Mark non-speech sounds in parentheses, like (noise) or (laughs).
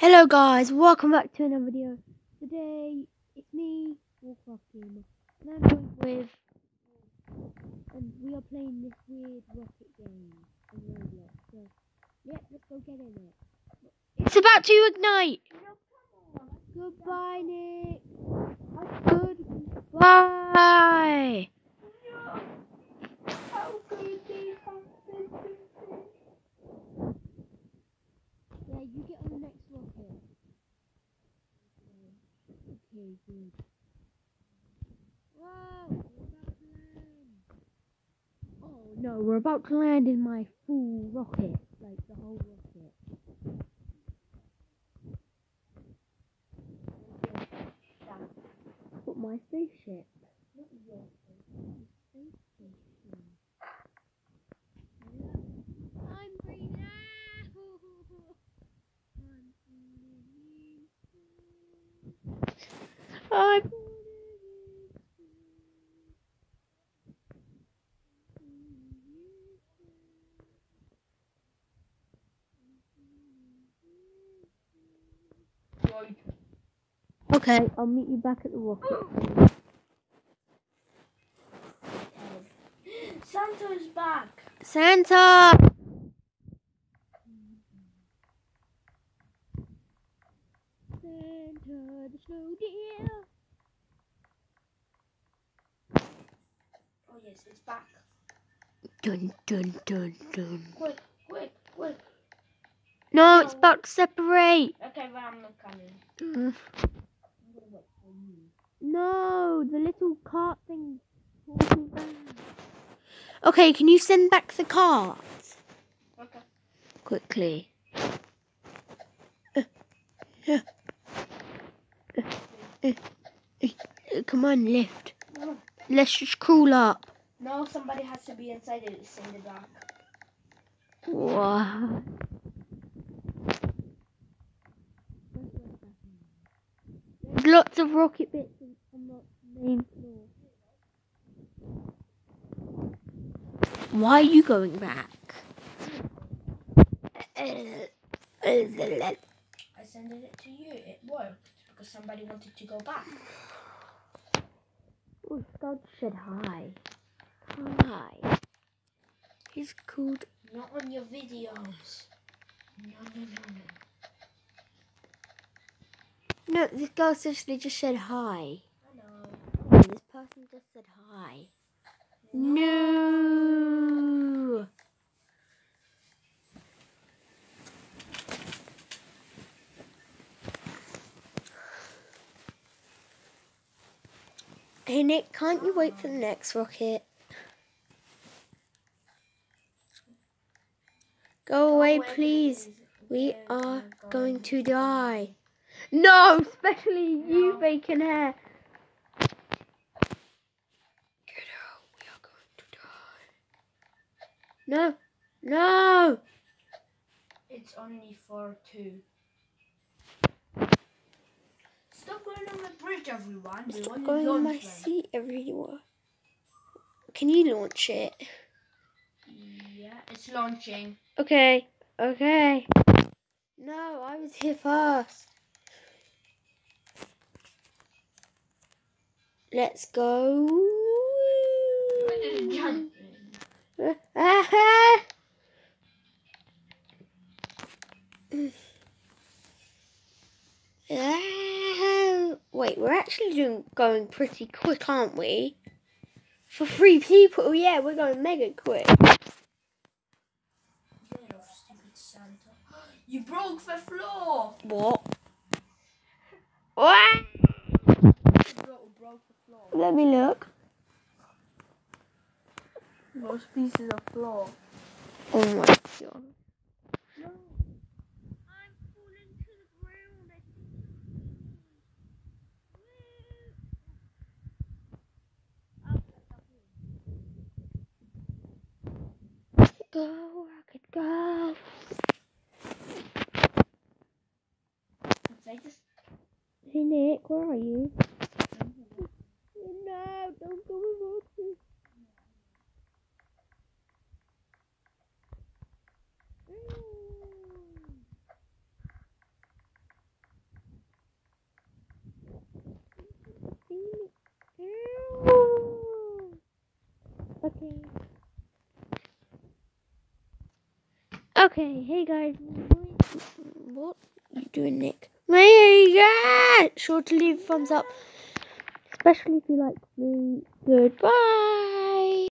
Hello guys, welcome back to another video. Today it's me, Warcraft Gamer, and I'm joined with and we are playing this weird rocket game on Roblox. So yeah, let's go get in it. It's about to ignite! Goodbye Nick! Goodbye! Yeah, you get on the next rocket. Good. Oh no, we're about to land in my full rocket. Like the whole rocket. What, my spaceship? I'm Okay, I'll meet you back at the rocket. Santa's back. Santa! Santa the snow deer. Oh yes, it's back. Dun dun dun dun. Quick, quick, quick. No, it's about to separate. Okay, well, I'm not coming. Mm. I'm gonna wait for you. No, the little cart thing. Okay, can you send back the cart Okay. quickly? Uh, (laughs) uh, uh, uh, Come on, lift. No, Let's just crawl up. no, somebody has to be inside it. It's in the dark. Wow. There's lots of rocket bits on on the main floor. Why are you going back? I sent it to you. It worked because somebody wanted to go back. Oh, Scott said hi. Hi. He's called. Not on your videos. No, no, no, no. No, this girl seriously just said hi. I know. Oh, this person just said hi. No. Hey Nick, can't you wait for the next rocket? Go away, please. We We're going to to die. No, especially you, bacon hair. Get out. We are going to die. No, no. It's only for two. Stop going on the bridge, everyone. We Stop going to on my them. seat everywhere. Can you launch it? Yeah, it's launching. Okay, okay. No, I was here first. Let's go. Where did it jump in? Ah-ha. Ah, Wait, we're actually doing going pretty quick, aren't we? For three people, oh, yeah, we're going mega quick. Get off, stupid Santa. You broke the floor! What? What? You broke, broke the floor. Let me look. Most pieces of floor. Oh my god. No. Hey Nick, where are you? No, don't go in water. Okay. Okay, hey guys. What you doing, Nick? Yeah! Sure to leave a thumbs up, especially if you like me. Goodbye.